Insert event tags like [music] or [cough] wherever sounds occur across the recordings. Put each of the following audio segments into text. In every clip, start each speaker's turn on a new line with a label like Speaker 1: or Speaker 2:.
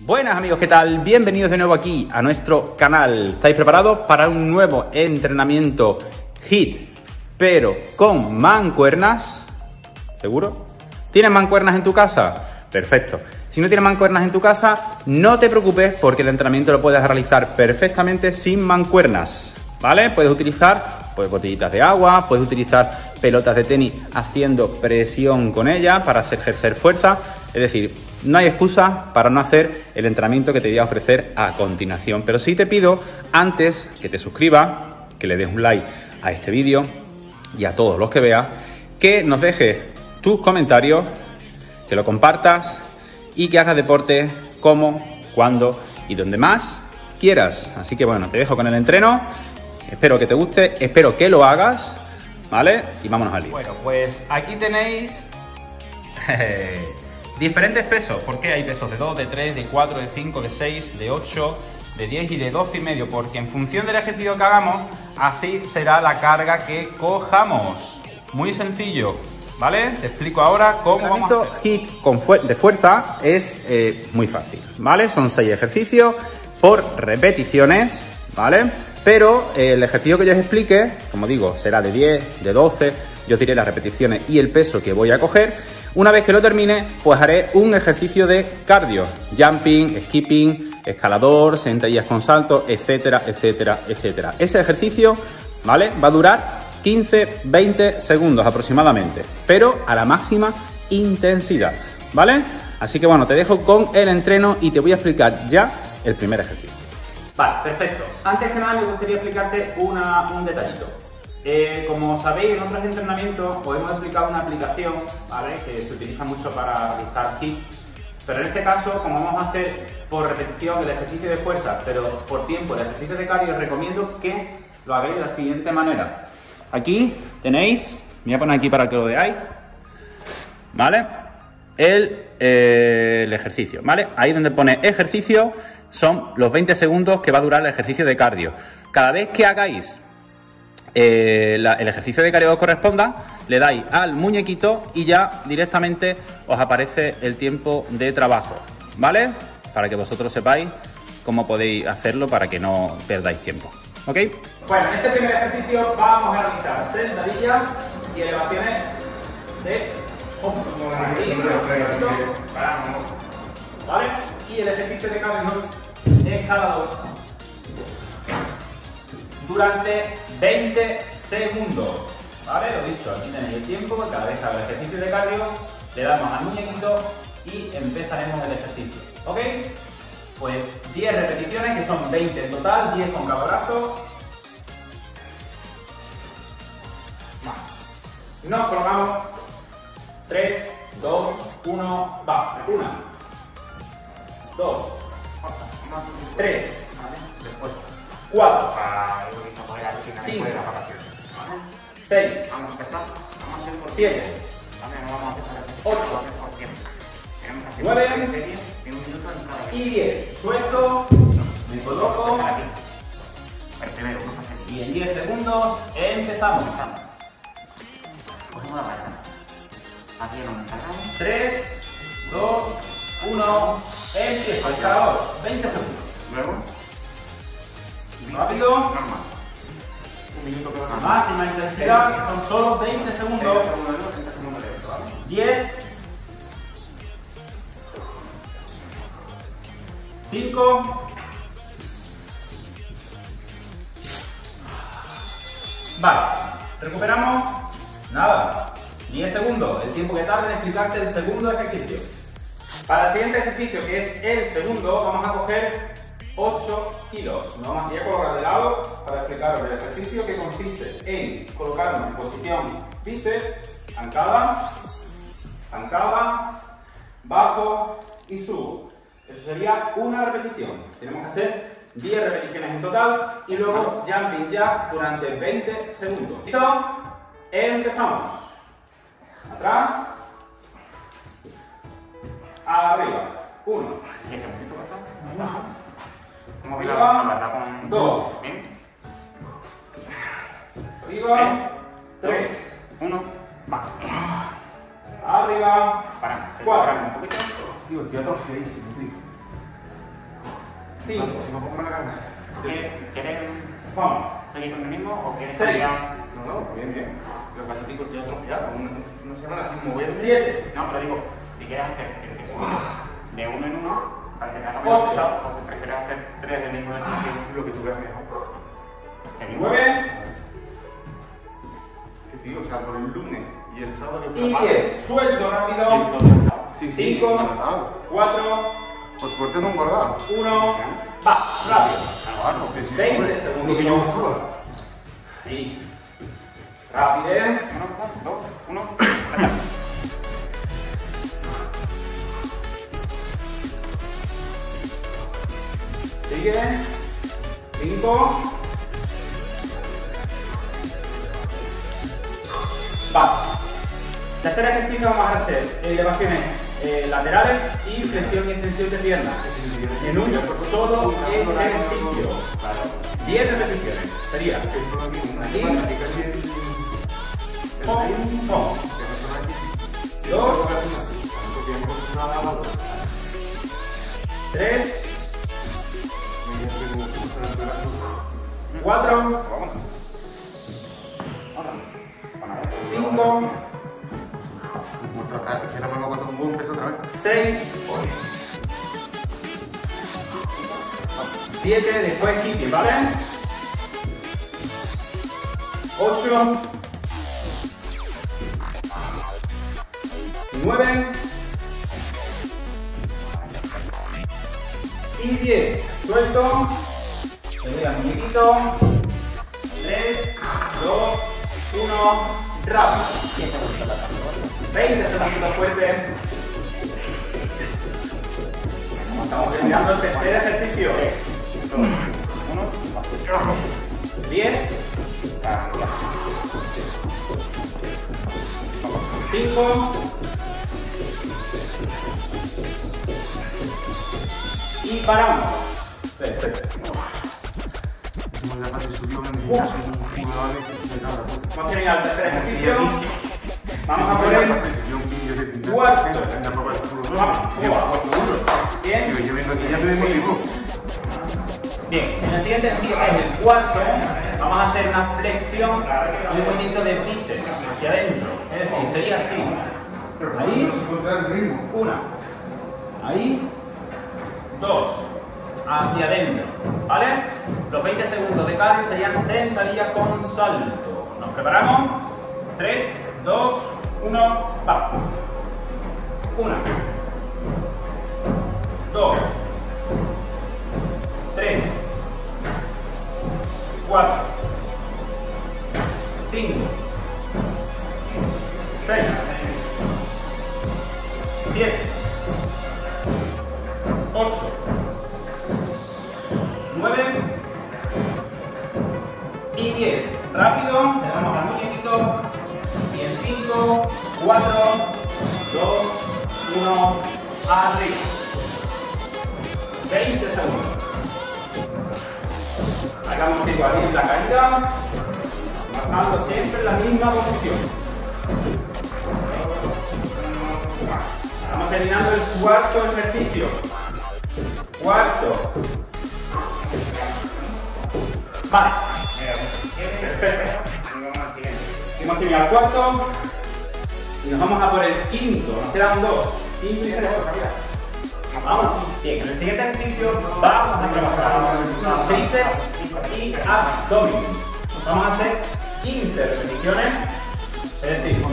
Speaker 1: Buenas amigos, ¿qué tal? Bienvenidos de nuevo aquí a nuestro canal. ¿Estáis preparados para un nuevo entrenamiento HIT, pero con mancuernas? ¿Seguro? ¿Tienes mancuernas en tu casa? Perfecto. Si no tienes mancuernas en tu casa, no te preocupes porque el entrenamiento lo puedes realizar perfectamente sin mancuernas. ¿Vale? Puedes utilizar pues, botellitas de agua, puedes utilizar pelotas de tenis haciendo presión con ellas para hacer ejercer fuerza. Es decir, no hay excusa para no hacer el entrenamiento que te voy a ofrecer a continuación. Pero sí te pido antes que te suscribas, que le des un like a este vídeo y a todos los que veas, que nos dejes tus comentarios, que lo compartas y que hagas deporte como, cuando y donde más quieras. Así que bueno, te dejo con el entreno. Espero que te guste, espero que lo hagas, ¿vale? Y vámonos al lío. Bueno, pues aquí tenéis [laughs] Diferentes pesos, porque hay pesos de 2, de 3, de 4, de 5, de 6, de 8, de 10 y de 12 y medio, porque en función del ejercicio que hagamos, así será la carga que cojamos. Muy sencillo, ¿vale? Te explico ahora cómo vamos a hacer. hit con de fuerza es eh, muy fácil, ¿vale? Son 6 ejercicios por repeticiones, ¿vale? Pero eh, el ejercicio que yo os explique, como digo, será de 10, de 12, yo tiré las repeticiones y el peso que voy a coger una vez que lo termine, pues haré un ejercicio de cardio, jumping, skipping, escalador, sentadillas con salto, etcétera, etcétera, etcétera. Ese ejercicio, ¿vale? Va a durar 15, 20 segundos aproximadamente, pero a la máxima intensidad, ¿vale? Así que bueno, te dejo con el entreno y te voy a explicar ya el primer ejercicio. Vale, perfecto. Antes que nada me gustaría explicarte un detallito. Eh, como sabéis, en otros entrenamientos os hemos explicado una aplicación que se utiliza mucho para realizar HIIT, pero en este caso, como vamos a hacer por repetición el ejercicio de fuerza, pero por tiempo el ejercicio de cardio, os recomiendo que lo hagáis de la siguiente manera. Aquí tenéis, me voy a poner aquí para que lo veáis, ¿vale? El, eh, el ejercicio, ¿vale? Ahí donde pone ejercicio son los 20 segundos que va a durar el ejercicio de cardio. Cada vez que hagáis eh, el ejercicio de cardio corresponda, le dais al muñequito y ya directamente os aparece el tiempo de trabajo, ¿vale? Para que vosotros sepáis cómo podéis hacerlo para que no perdáis tiempo, ¿ok? Bueno, en este primer ejercicio vamos a realizar sentadillas y elevaciones de ¿Vale? Y el ejercicio de cardio escalador durante 20 segundos. ¿Vale? Lo dicho, aquí tenéis el tiempo, cada vez que haga el ejercicio de cardio, le damos al muñequito y empezaremos el ejercicio. ¿Ok? Pues 10 repeticiones, que son 20 en total, 10 con cada brazo. Nos colocamos 3, 2, 1, va. 1, 2, 3, 4, 5, 6, 7, 8, 9 y 10. Suelto, me coloco. Y en 10 segundos empezamos. Cogemos la máquina. Aquí nos encargamos. 3, 2, 1, empiezo. El 20 segundos. Luego. Rápido. Normal. Un minuto que va Máxima intensidad, son solo 20 segundos. 10. 5. Vale, recuperamos. Nada, 10 segundos, el tiempo que tarda en explicarte el segundo ejercicio. Para el siguiente ejercicio, que es el segundo, vamos a coger 8 kilos. No más voy a colocar de lado para explicaros el ejercicio que consiste en colocarnos en posición bíceps, ancada, ancada, bajo y subo. Eso sería una repetición. Tenemos que hacer 10 repeticiones en total y luego jumping jack durante 20 segundos. ¿Listo? Empezamos. Atrás. Arriba. [laughs] Uno. Arriba, dos. Arriba, tres. Uno, va. Arriba, para. Cuatro. Un poquito. Digo, estoy atrofiadísimo, tío. 5.
Speaker 2: Si me pongo la gana.
Speaker 3: ¿Quieres
Speaker 1: Vamos.
Speaker 3: seguir con el mismo o quieres
Speaker 1: Seis.
Speaker 2: No, no, bien, bien. Lo que pasa es que estoy atrofiado. Una, una semana sin moverse.
Speaker 1: 7.
Speaker 3: No, pero digo, si quieres hacer de uno en uno, para que te haga
Speaker 1: Ocho.
Speaker 3: menos pesado, o si prefieres hacer tres del mismo ejercicio,
Speaker 2: Lo que tú veas mejor.
Speaker 1: 9.
Speaker 2: Que te digo, salvo el lunes y el sábado que
Speaker 1: Y 10. Suelto rápido.
Speaker 2: Sí, sí.
Speaker 1: Cinco. 4.
Speaker 2: Por suerte no he guardado.
Speaker 1: 1. Va. Rápido.
Speaker 2: Sí,
Speaker 1: 20
Speaker 2: hombre,
Speaker 1: segundos.
Speaker 2: Lo que yo suba.
Speaker 1: Ahí. Rapidez.
Speaker 3: Uno, dos, uno.
Speaker 1: Sigue. 5. Va. Tercer ejercicio vamos a hacer elevaciones eh, laterales y flexión y extensión de piernas. En un solo ejercicio. 10 repeticiones. Sería.
Speaker 2: Una
Speaker 1: Aquí.
Speaker 2: semana que
Speaker 1: 4, 5, 6, 7, después kick, ¿vale? 8, 9 y 10. Suelto. Al muñequito. 3, 2, 1. Rápido. 20 segundos fuerte. Estamos terminando el tercer ejercicio. 10. 5. Y paramos. Vamos a el poner. Cuarto. Bien. Bien, en el siguiente ejercicio es el cuarto. Vamos a hacer una flexión y un movimiento de bíceps hacia adentro. Es decir, sería así. Ahí, una. Ahí, dos hacia adentro, ¿vale? Los 20 segundos de cardio serían sentadilla con salto. ¿Nos preparamos? 3, 2, 1, va. 1, 2, 3, 4, 5, 6, 7, 8, arriba. 20 segundos. Hagamos igual la caída, marcando siempre la misma posición. Estamos terminando el cuarto ejercicio. Cuarto. Vale. Perfecto. Hemos terminado el cuarto y nos vamos a por el quinto. Nos quedan dos. Vamos. Bien, en el siguiente ejercicio vamos a trabajar tríceps y abdomen. Vamos a hacer 15 repeticiones. Es decir,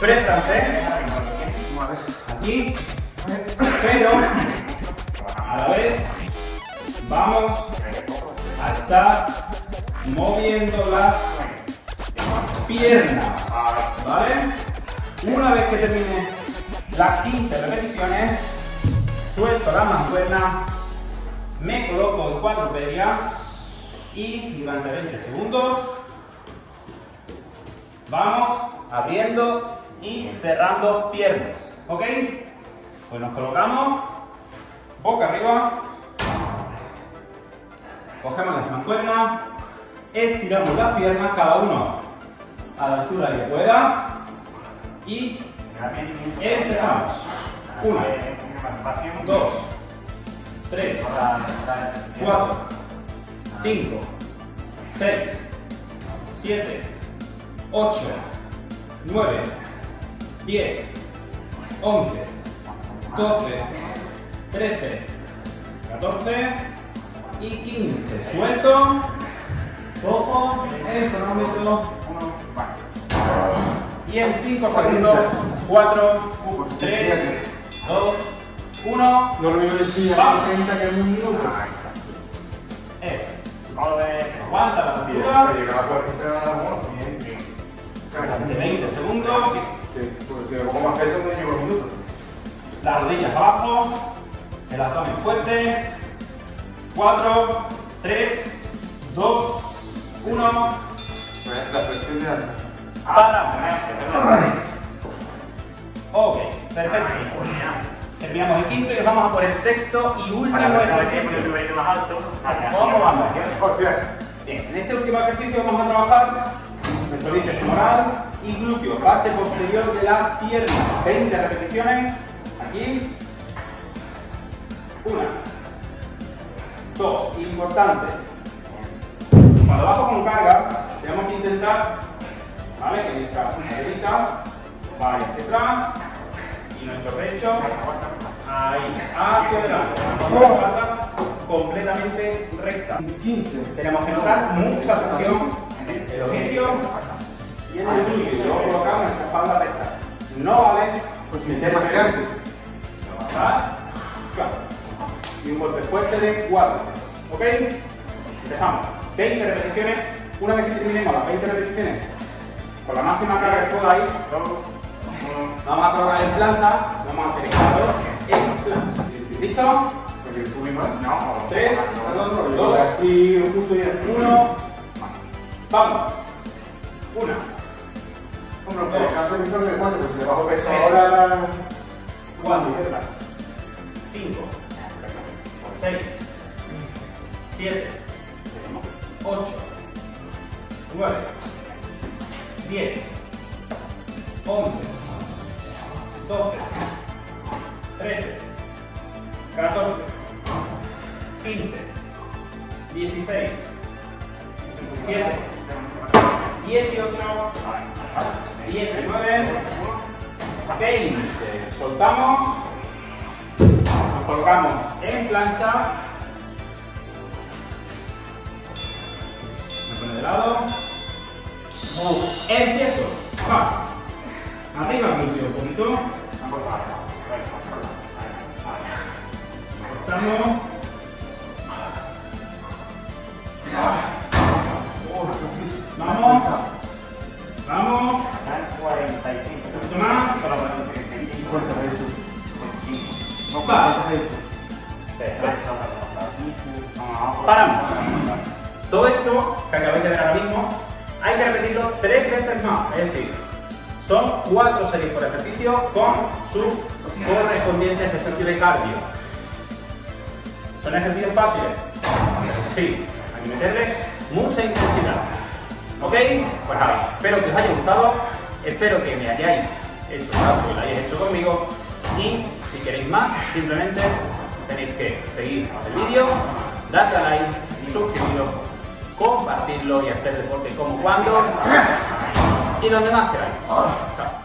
Speaker 1: press francés. Aquí. Pero a la vez vamos a estar moviendo las piernas. ¿Vale? Una vez que termine las 15 repeticiones, suelto la mancuerna, me coloco en cuadrupedia y durante 20 segundos vamos abriendo y cerrando piernas. ¿Ok? Pues nos colocamos. Boca arriba, cogemos las mancuernas, estiramos las piernas cada uno a la altura que pueda. Y empezamos. Una, dos, 3, 4, 5, 6, 7, 8, 9, 10, 11, 12, 13, 14 y 15. Suelto. Cojo el cronómetro. Y en 5 segundos. 4, 3, 2, 1.
Speaker 2: No lo decir
Speaker 1: Vamos.
Speaker 2: 30 que en un minuto.
Speaker 1: Eso. Aguanta la postura.
Speaker 2: para llegar a 40, bueno, bien, bien.
Speaker 1: De 20 segundos.
Speaker 2: Sí, si pongo más peso, no llego a minutos.
Speaker 1: Las rodillas abajo. El abdomen fuerte. 4, 3, 2, 1.
Speaker 2: La presión de.
Speaker 1: Paramos. Perfecto. Terminamos el quinto y nos vamos a por el sexto y último ejercicio.
Speaker 3: más alto.
Speaker 1: ¿Cómo vamos? Bien, en este último ejercicio vamos a trabajar nuestro bíceps femoral y glúteo, parte posterior de la pierna. 20 repeticiones. Aquí. Una. Dos. Importante. Cuando bajo con carga, tenemos que intentar, ¿vale? Que nuestra cadera vaya hacia atrás y nuestro pecho ahí, hacia adelante. Vamos a saltar completamente recta.
Speaker 2: 15.
Speaker 1: Tenemos que notar mucha presión en el ojitos y en el glúteo. Y luego colocamos nuestra espalda recta. No vale
Speaker 2: Pues si sea más que antes.
Speaker 1: levantar, claro. y un golpe fuerte de cuádriceps. ¿Ok? Empezamos. 20 repeticiones. Una vez que terminemos las 20 repeticiones, con la máxima carga que pueda ir, vamos a colocar en plancha. Vamos a hacer estados en plancha. ¿Listo?
Speaker 3: No,
Speaker 1: 3,
Speaker 2: No, no, no,
Speaker 1: Dos.
Speaker 2: así justo ya.
Speaker 1: 1, vamos. Una.
Speaker 2: Hombre, pero alcanza mi de cuatro, pero si le bajo peso
Speaker 1: Tres.
Speaker 2: ahora.
Speaker 1: 19, 20. Soltamos. Nos colocamos en plancha. Me pone de lado. Empiezo. Va. Arriba glúteo un poquito. Cortamos. Vamos. Vamos. Un
Speaker 3: 45.
Speaker 1: poquito más.
Speaker 3: Solo para un 35.
Speaker 2: ¿Cuántas has hecho? No,
Speaker 1: Va.
Speaker 2: ¿cuántas has hecho?
Speaker 1: Paramos. Todo esto que acabáis de ver ahora mismo, hay que repetirlo tres veces más. Es decir, son cuatro series por ejercicio con su correspondiente ejercicio de cardio. ¿Son ejercicios fáciles? Sí, hay que meterle mucha intensidad. ¿Ok? Pues nada, espero que os haya gustado, espero que me hayáis hecho caso y lo hayáis hecho conmigo. Y si queréis más, simplemente tenéis que seguir el vídeo, darle a like y suscribiros, compartirlo y hacer deporte como cuando y donde más queráis. Chao.